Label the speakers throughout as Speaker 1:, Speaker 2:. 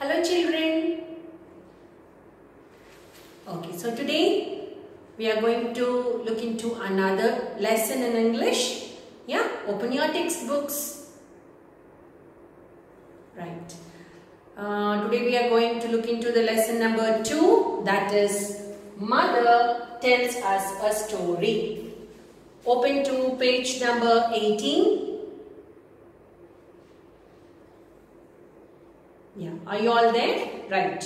Speaker 1: Hello children. Okay, so today we are going to look into another lesson in English. Yeah, open your textbooks. Right. Uh, today we are going to look into the lesson number 2 that is Mother tells us a story. Open to page number 18. Yeah, are you all there? Right.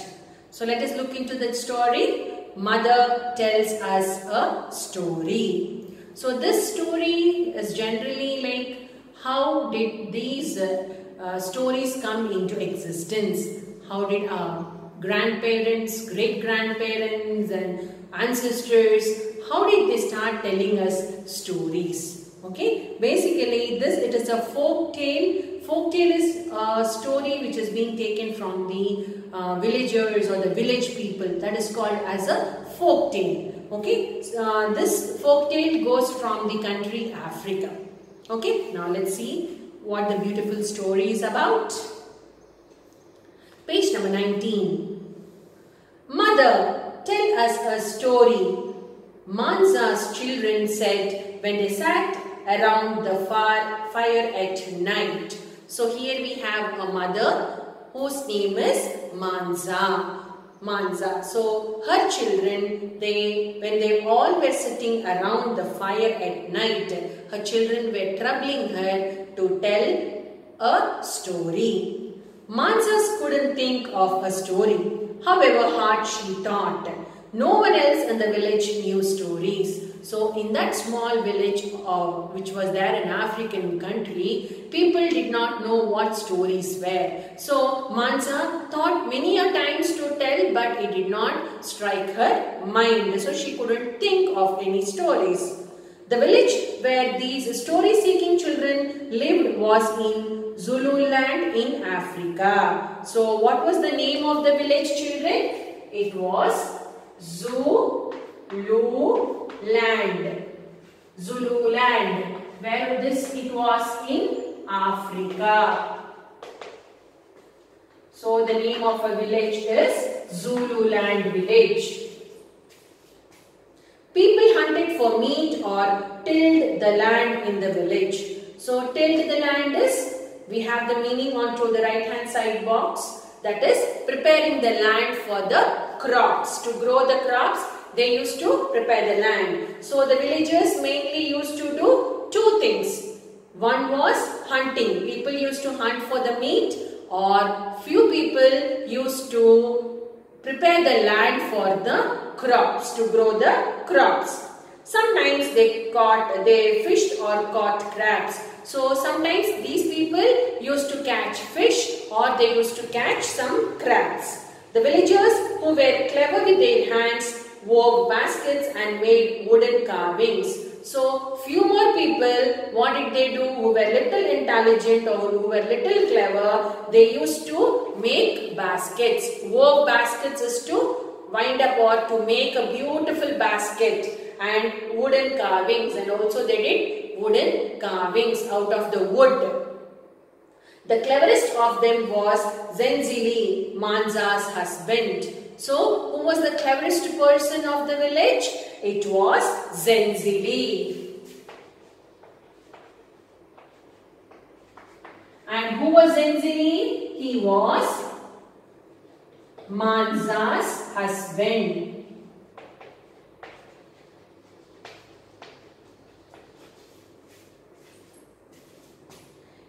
Speaker 1: So let us look into the story. Mother tells us a story. So this story is generally like how did these uh, uh, stories come into existence? How did our grandparents, great grandparents and ancestors, how did they start telling us stories? Okay, basically this it is a folk tale. Folk tale is a story which is being taken from the uh, villagers or the village people. That is called as a folk tale. Okay, uh, this folk tale goes from the country Africa. Okay, now let's see what the beautiful story is about. Page number 19. Mother, tell us a story. Mansa's children said when they sat around the fire at night. So here we have a mother whose name is Manza. Mansa. So her children, they when they all were sitting around the fire at night, her children were troubling her to tell a story. Mansas couldn't think of a story, however hard she thought. No one else in the village knew stories. So in that small village uh, which was there in African country, people did not know what stories were. So Mansa thought many a times to tell but it did not strike her mind. So she couldn't think of any stories. The village where these story-seeking children lived was in Zululand in Africa. So what was the name of the village children? It was Zululand. Zululand. Where this it was in Africa. So the name of a village is Zululand village. People hunted for meat or tilled the land in the village. So tilled the land is, we have the meaning onto the right hand side box. That is preparing the land for the crops. To grow the crops, they used to prepare the land. So the villagers mainly used to do two things. One was hunting. People used to hunt for the meat or few people used to prepare the land for the crops, to grow the crops. Sometimes they caught, they fished or caught crabs. So sometimes these people used to catch fish or they used to catch some crabs. The villagers who were clever with their hands wove baskets and made wooden carvings. So few more people, what did they do who were little intelligent or who were little clever, they used to make baskets. Wove baskets is to wind up or to make a beautiful basket and wooden carvings and also they did wooden carvings out of the wood. The cleverest of them was Zenzili, Manza's husband. So, who was the cleverest person of the village? It was Zenzili. And who was Zenzili? He was Manza's husband.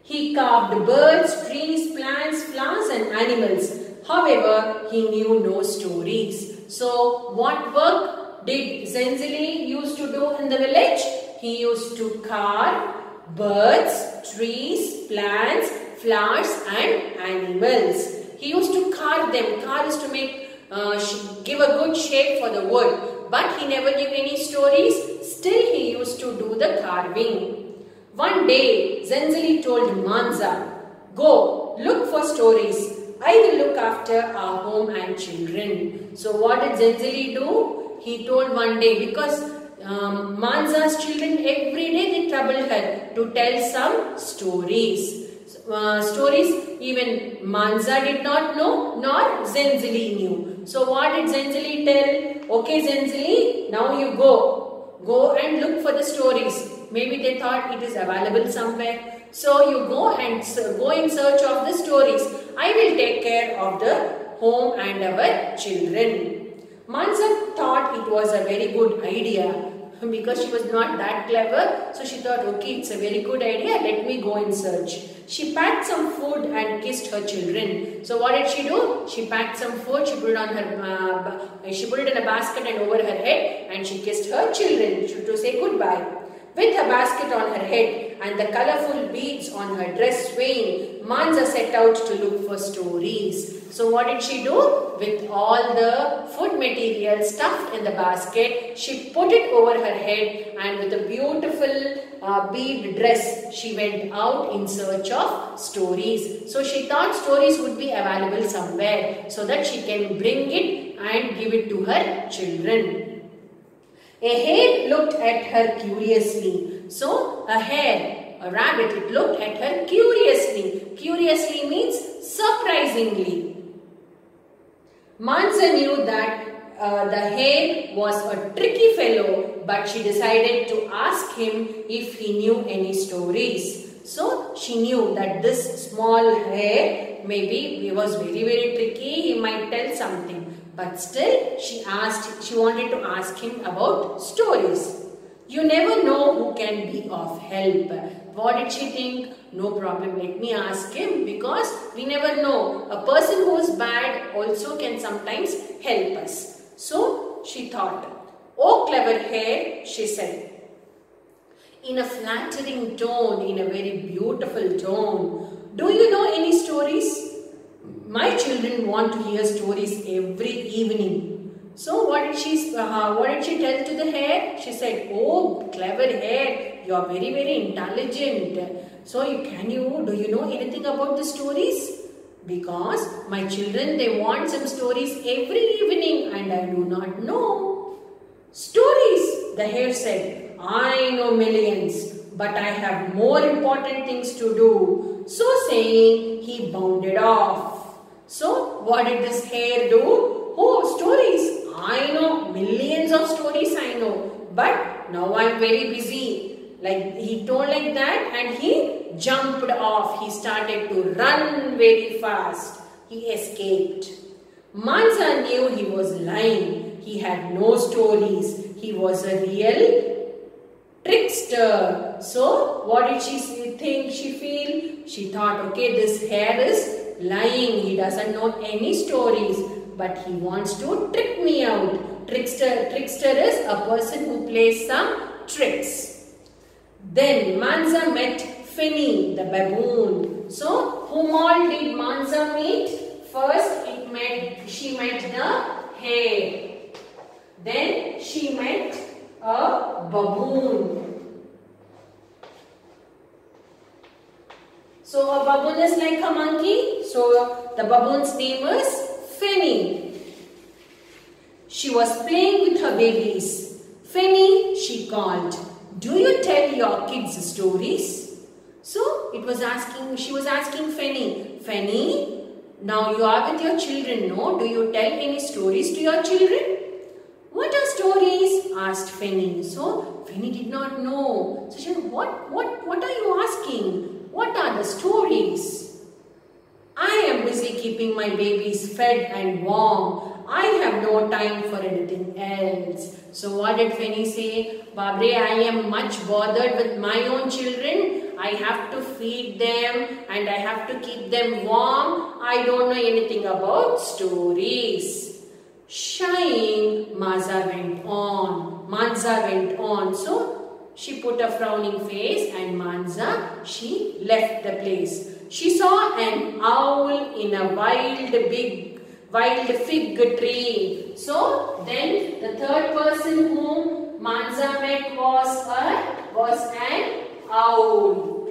Speaker 1: He carved birds, trees, plants, flowers and animals. However, he knew no stories. So, what work did Zenzili used to do in the village? He used to carve birds, trees, plants, flowers and animals. He used to carve them. Carve is to make, uh, give a good shape for the wood. But he never knew any stories. Still he used to do the carving. One day, Zenzili told Manza, Go, look for stories. I will look after our home and children. So what did Zenzili do? He told one day because um, Manza's children every day they troubled her to tell some stories. uh, stories even Manza did not know nor Zenzili knew. So what did Zenzili tell? Okay Zenzili, now you go. Go and look for the stories. Maybe they thought it is available somewhere. So you go and go in search of the stories. I will take care of the home and our children. Manza thought it was a very good idea because she was not that clever. So she thought, okay, it's a very good idea. Let me go in search. She packed some food and kissed her children. So what did she do? She packed some food. She put it on her, uh, she put it in a basket and over her head, and she kissed her children to say goodbye. With a basket on her head and the colorful beads on her dress swaying, Manza set out to look for stories. So what did she do? With all the food material stuffed in the basket, she put it over her head and with a beautiful uh, bead dress, she went out in search of stories. So she thought stories would be available somewhere so that she can bring it and give it to her children. A hare looked at her curiously. So, a hare, a rabbit, it looked at her curiously. Curiously means surprisingly. Manza knew that uh, the hare was a tricky fellow, but she decided to ask him if he knew any stories. So, she knew that this small hare, maybe he was very, very tricky, he might tell something. But still, she asked, she wanted to ask him about stories. You never know who can be of help. What did she think? No problem, let me ask him because we never know. A person who is bad also can sometimes help us. So, she thought, Oh clever hare, she said. In a flattering tone, in a very beautiful tone. Do you know any stories? My children want to hear stories every evening. So what did she uh, what did she tell to the hare? She said, "Oh, clever hare, you are very very intelligent. So you can you do you know anything about the stories? Because my children they want some stories every evening and I do not know stories." The hare said, "I know millions, but I have more important things to do." So saying, he bounded off. So, what did this hare do? Oh, stories. I know, millions of stories I know. But now I am very busy. Like he told like that and he jumped off. He started to run very fast. He escaped. Manza knew he was lying. He had no stories. He was a real trickster. So, what did she think she feel? She thought, okay, this hare is lying. He doesn't know any stories, but he wants to trick me out. Trickster, trickster is a person who plays some tricks. Then Manza met Finny, the baboon. So, whom all did Manza meet? First, it met, she met the hare. Then, she met a baboon. So a baboon is like a monkey. So the baboon's name is Finny. She was playing with her babies. Finny, she called. Do you tell your kids stories? So it was asking, she was asking Fanny, Fanny, now you are with your children, no? Do you tell any stories to your children? What are stories? asked Fanny. So Fanny did not know. So she said, what, what, what are you asking? What are stories? I am busy keeping my babies fed and warm. I have no time for anything else. So what did Fanny say? Babre, I am much bothered with my own children. I have to feed them and I have to keep them warm. I don't know anything about stories. Shying, Maza went on. Manza went on. So she put a frowning face and Manza, she left the place. She saw an owl in a wild big, wild fig tree. So then the third person whom Manza met was a, was an owl.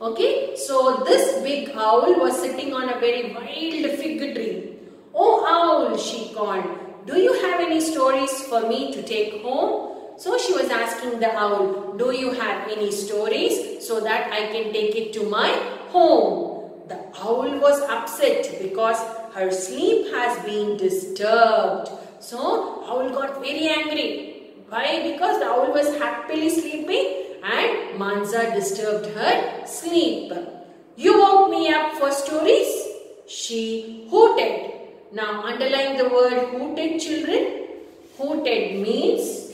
Speaker 1: Okay, so this big owl was sitting on a very wild fig tree. Oh owl, she called, do you have any stories for me to take home? So she was asking the owl, do you have any stories so that I can take it to my home? The owl was upset because her sleep has been disturbed. So owl got very angry. Why? Because the owl was happily sleeping and Manza disturbed her sleep. You woke me up for stories? She hooted. Now underline the word hooted children. Hooted means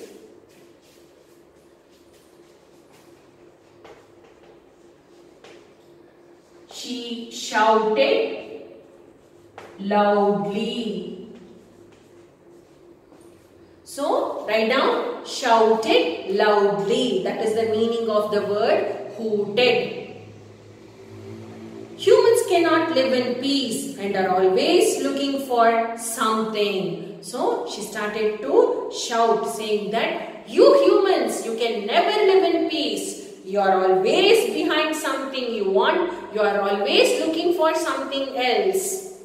Speaker 1: she shouted loudly. So, write down shouted loudly. That is the meaning of the word hooted. Humans cannot live in peace and are always looking for something. So, she started to shout saying that you humans, you can never live in peace. You are always behind something you want. You are always looking for something else.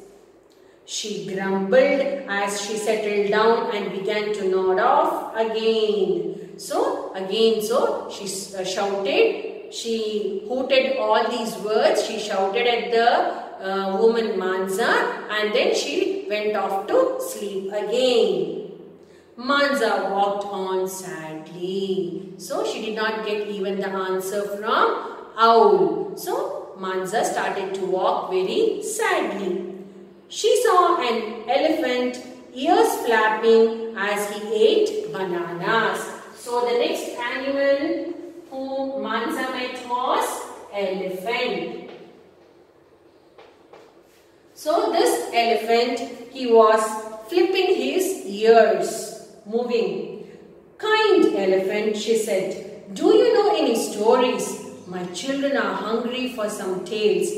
Speaker 1: She grumbled as she settled down and began to nod off again. So, again, so she uh, shouted, she hooted all these words, she shouted at the uh, woman Manza and then she went off to sleep again. Manza walked on sadly. So, she did not get even the answer from owl. So, Manza started to walk very sadly. She saw an elephant, ears flapping as he ate bananas. So the next animal whom Manza met was elephant. So this elephant, he was flipping his ears, moving. Kind elephant, she said, do you know any stories? My children are hungry for some tales.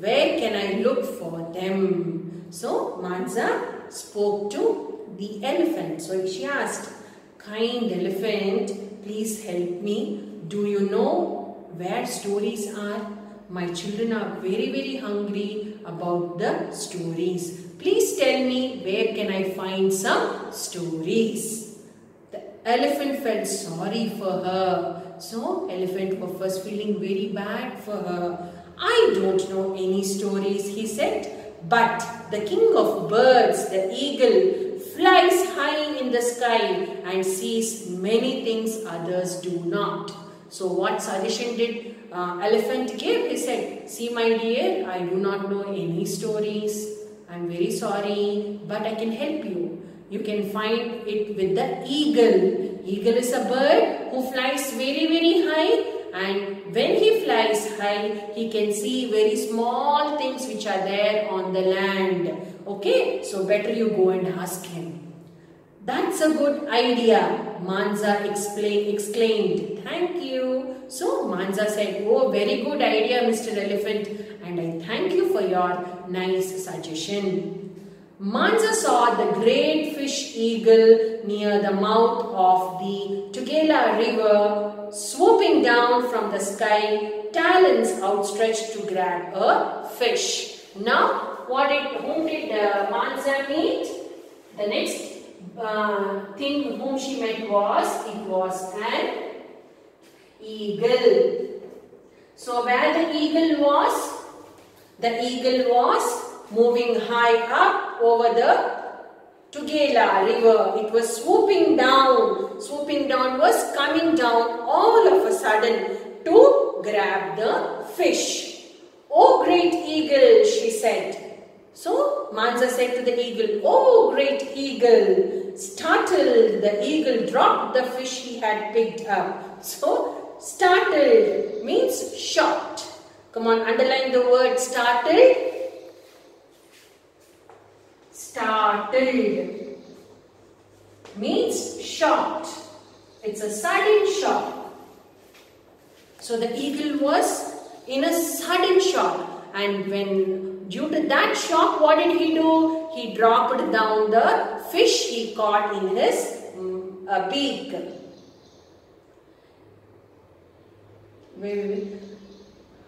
Speaker 1: Where can I look for them? So Manza spoke to the elephant. So she asked, Kind elephant, please help me. Do you know where stories are? My children are very very hungry about the stories. Please tell me where can I find some stories. The elephant felt sorry for her. So elephant was feeling very bad for her. I don't know any stories, he said. But the king of birds, the eagle, flies high in the sky and sees many things others do not. So what suggestion did uh, elephant give? He said, see my dear, I do not know any stories. I am very sorry, but I can help you. You can find it with the eagle. Eagle is a bird who flies very very high and when he flies high, he can see very small things which are there on the land. Okay, so better you go and ask him. That's a good idea, Manza exclaimed. Thank you. So Manza said, oh, very good idea, Mr. Elephant, and I thank you for your nice suggestion. Manza saw the great fish eagle near the mouth of the Tugela river swooping down from the sky, talons outstretched to grab a fish. Now, what did, whom did uh, Manza meet? The next uh, thing whom she met was, it was an eagle. So, where the eagle was? The eagle was moving high up over the Tugela river. It was swooping down. Swooping down was coming down all of a sudden to grab the fish. Oh great eagle, she said. So Manza said to the eagle, Oh great eagle. Startled, the eagle dropped the fish he had picked up. So startled means shocked. Come on, underline the word startled startled means shocked. It's a sudden shock. So the eagle was in a sudden shock and when due to that shock what did he do? He dropped down the fish he caught in his um, beak. Wait, wait.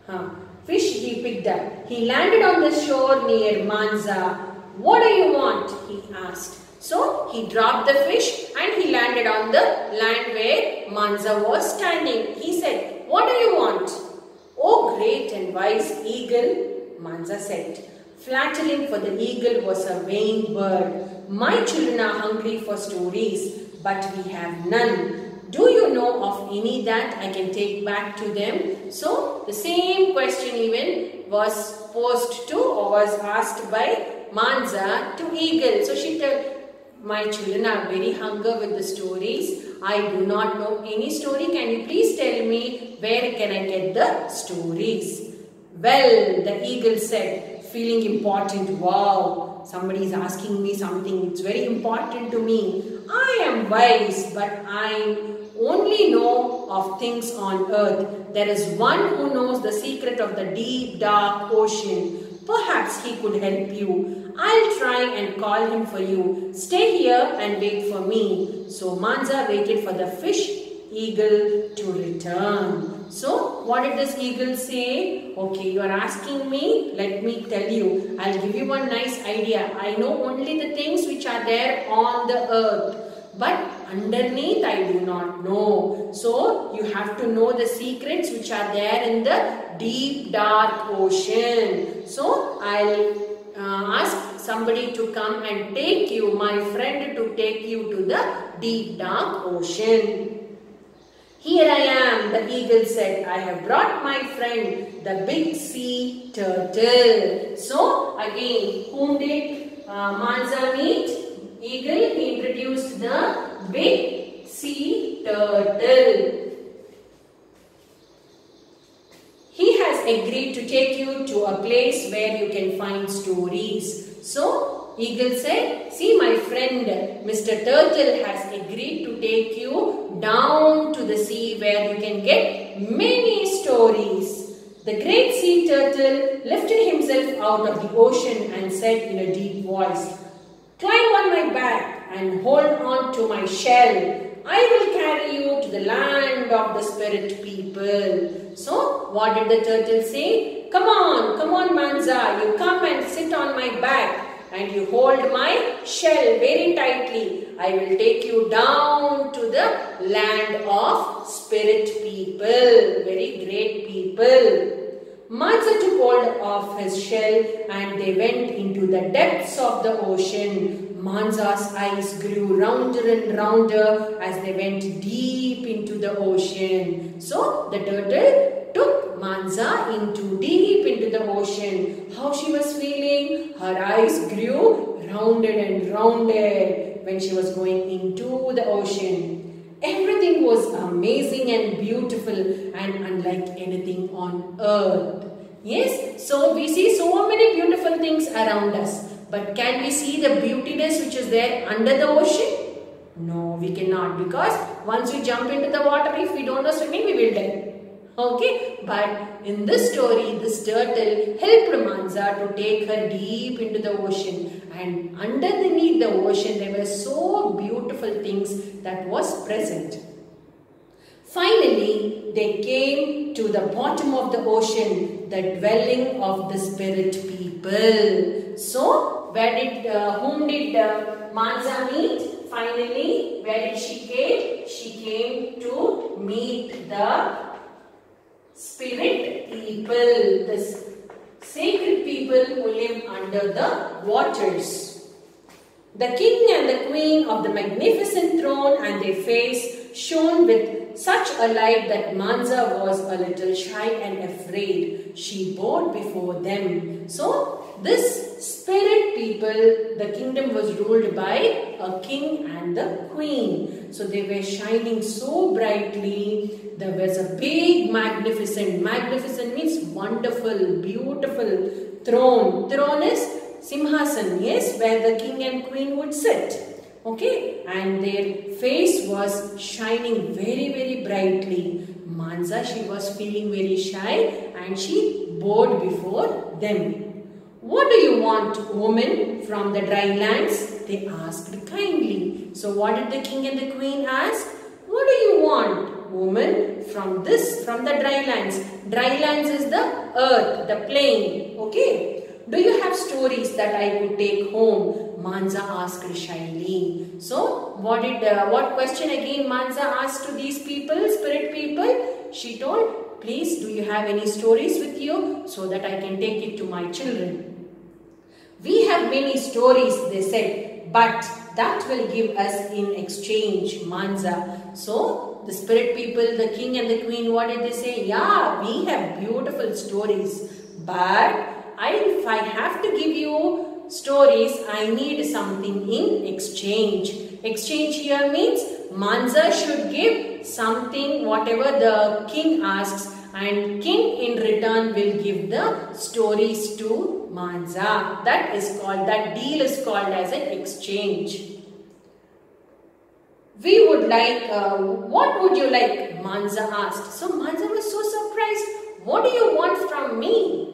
Speaker 1: Huh. Fish he picked up. He landed on the shore near Manza what do you want? He asked. So he dropped the fish and he landed on the land where Manza was standing. He said, What do you want? Oh great and wise eagle, Manza said. Flattering for the eagle was a vain bird. My children are hungry for stories, but we have none. Do you know of any that I can take back to them? So the same question even was posed to or was asked by Manza to eagle. So she told, my children are very hunger with the stories. I do not know any story. Can you please tell me where can I get the stories? Well, the eagle said, feeling important. Wow, somebody is asking me something. It's very important to me. I am wise, but I only know of things on earth. There is one who knows the secret of the deep, dark ocean. Perhaps he could help you. I'll try and call him for you. Stay here and wait for me. So Manza waited for the fish eagle to return. So what did this eagle say? Okay, you are asking me. Let me tell you. I'll give you one nice idea. I know only the things which are there on the earth. But underneath I do not know. So you have to know the secrets which are there in the deep dark ocean. So I'll uh, ask somebody to come and take you, my friend to take you to the deep dark ocean. Here I am, the eagle said. I have brought my friend, the big sea turtle. So, again, whom did uh, Manza meet? Eagle, he introduced the big sea turtle. He has agreed to take you to a place where you can find stories. So, Eagle said, see my friend, Mr. Turtle has agreed to take you down to the sea where you can get many stories. The great sea turtle lifted himself out of the ocean and said in a deep voice, Climb on my back and hold on to my shell. I will carry you to the land of the spirit people. So, what did the turtle say? Come on, come on Manza, you come and sit on my back and you hold my shell very tightly. I will take you down to the land of spirit people, very great people. Manza took hold of his shell and they went into the depths of the ocean. Manza's eyes grew rounder and rounder as they went deep into the ocean. So the turtle took Manza into deep into the ocean. How she was feeling? Her eyes grew rounded and rounded when she was going into the ocean. Everything was amazing and beautiful and unlike anything on earth. Yes, so we see so many beautiful things around us. But can we see the beautiness which is there under the ocean? No, we cannot because once we jump into the water, if we don't know swimming, we will die. Okay, but in this story, this turtle helped Manza to take her deep into the ocean and underneath the ocean there were so beautiful things that was present. Finally, they came to the bottom of the ocean, the dwelling of the spirit people. So, where did, uh, whom did uh, Manza meet? Finally, where did she came? She came to meet the spirit people, the sacred people who live under the waters. The king and the queen of the magnificent throne and their face shone with such a light that Manza was a little shy and afraid. She bowed before them. So, this spirit people, the kingdom was ruled by a king and the queen. So, they were shining so brightly. There was a big, magnificent, magnificent means wonderful, beautiful throne. Throne is Simhasan, yes, where the king and queen would sit. Okay, and their face was shining very, very brightly. Manza, she was feeling very shy and she bowed before them. What do you want, woman, from the dry lands? They asked kindly. So what did the king and the queen ask? What do you want, woman, from this, from the dry lands? Dry lands is the earth, the plain. Okay. Do you have stories that I could take home? Manza asked shyly. So, what did uh, what question again Manza asked to these people, spirit people? She told, please do you have any stories with you so that I can take it to my children? We have many stories, they said, but that will give us in exchange manza. So the spirit people, the king and the queen, what did they say? Yeah, we have beautiful stories, but I, if I have to give you stories, I need something in exchange. Exchange here means manza should give something, whatever the king asks, and king in return will give the stories to manza. That is called, that deal is called as an exchange. We would like, uh, what would you like? Manza asked. So Manza was so surprised. What do you want from me?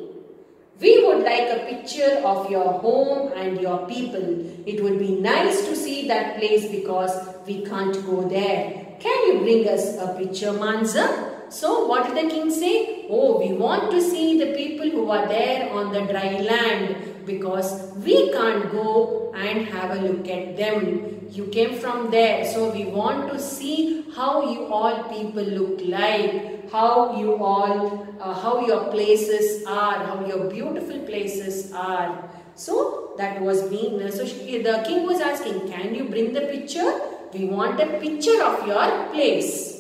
Speaker 1: We would like a picture of your home and your people. It would be nice to see that place because we can't go there. Can you bring us a picture, Manza? So what did the king say? Oh, we want to see the people who are there on the dry land because we can't go and have a look at them. You came from there. So we want to see how you all people look like, how you all, uh, how your places are, how your beautiful places are. So that was me. So she, the king was asking, can you bring the picture? We want a picture of your place.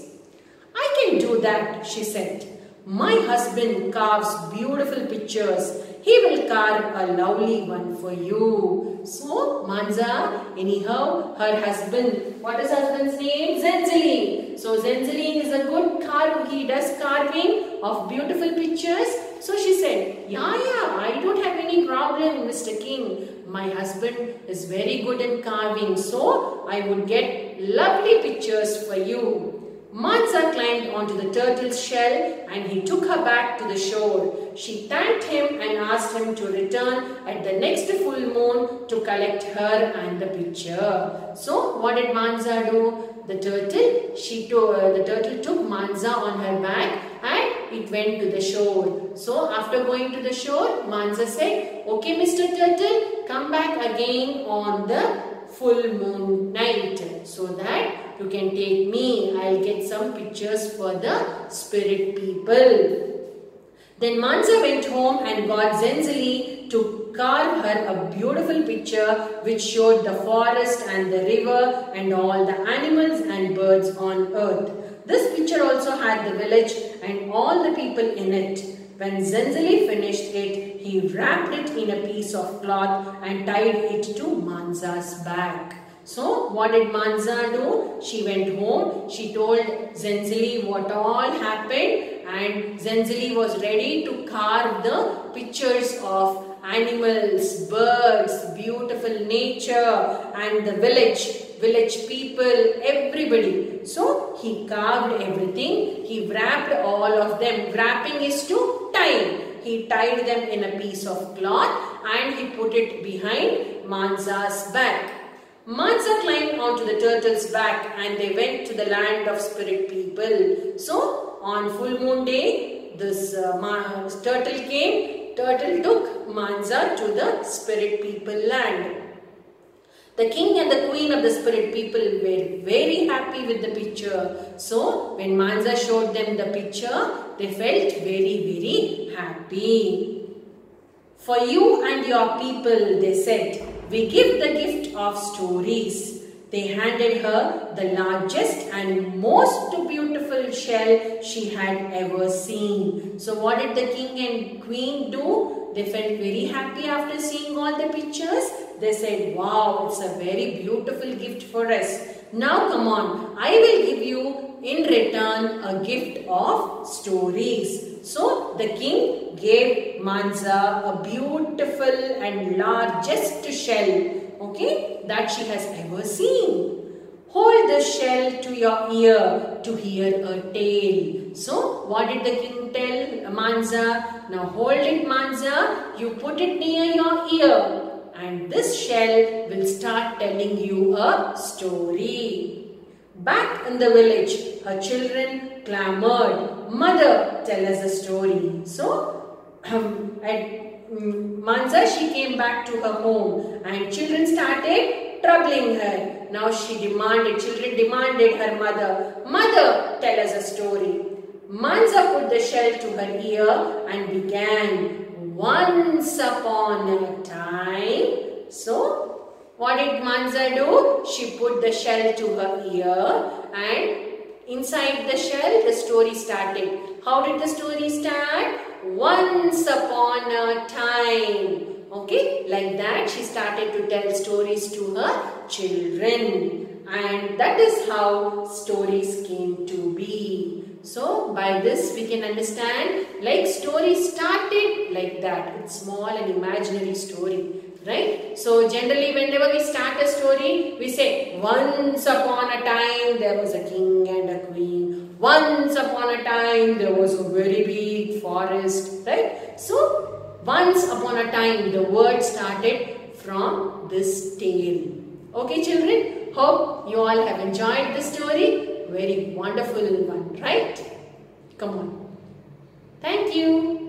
Speaker 1: I can do that, she said. My husband carves beautiful pictures. He will carve a lovely one for you. So, Manza, anyhow, her husband, what is husband's name? Zenzeline. So, Zenzeline is a good carver. He does carving of beautiful pictures. So, she said, yeah, yeah, I don't have any problem, Mr. King. My husband is very good at carving. So, I would get lovely pictures for you. Manza climbed onto the turtle's shell and he took her back to the shore. She thanked him and asked him to return at the next full moon to collect her and the picture. So what did Manza do? The turtle, she took, uh, the turtle took Manza on her back and it went to the shore. So after going to the shore, Manza said, okay Mr. Turtle, come back again on the full moon night so that you can take me. I'll get some pictures for the spirit people. Then Manza went home and got Zenzali to carve her a beautiful picture which showed the forest and the river and all the animals and birds on earth. This picture also had the village and all the people in it. When Zenzali finished it, he wrapped it in a piece of cloth and tied it to Manza's back. So what did Manza do? She went home. She told Zenzili what all happened and Zenzili was ready to carve the pictures of animals, birds, beautiful nature and the village, village people, everybody. So he carved everything. He wrapped all of them. Wrapping is to tie. He tied them in a piece of cloth and he put it behind Manza's back. Manza climbed onto the turtle's back and they went to the land of spirit people. So, on full moon day, this uh, turtle came. Turtle took Manza to the spirit people land. The king and the queen of the spirit people were very happy with the picture. So, when Manza showed them the picture, they felt very, very happy. For you and your people, they said, we give the gift of stories. They handed her the largest and most beautiful shell she had ever seen. So what did the king and queen do? They felt very happy after seeing all the pictures. They said, wow, it's a very beautiful gift for us. Now come on, I will give you in return a gift of stories. So the king gave Manza a beautiful and largest shell, okay, that she has ever seen. Hold the shell to your ear to hear a tale. So, what did the king tell Manza? Now hold it Manza, you put it near your ear and this shell will start telling you a story. Back in the village, her children clamored, Mother, tell us a story. So, um, at um, Manza, she came back to her home and children started troubling her. Now she demanded, children demanded her mother, Mother, tell us a story. Manza put the shell to her ear and began, Once upon a time. So, what did Manza do? She put the shell to her ear and inside the shell the story started. How did the story start? Once upon a time. Okay, like that she started to tell stories to her children. And that is how stories came to be. So, by this we can understand like story started like that. It's small and imaginary story. Right? So, generally whenever we start a story, we say once upon a time there was a king and a queen. Once upon a time there was a very big forest. Right? So, once upon a time, the word started from this tale. Okay, children? Hope you all have enjoyed the story. Very wonderful one, right? Come on. Thank you.